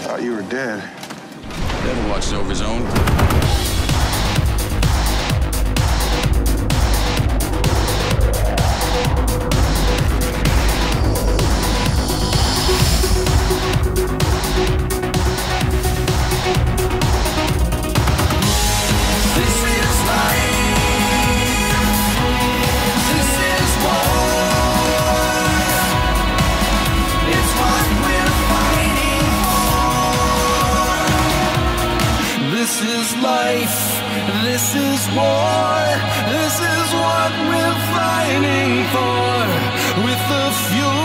Thought you were dead. Devil watched over his own. This is war. This is what we're fighting for. With the fuel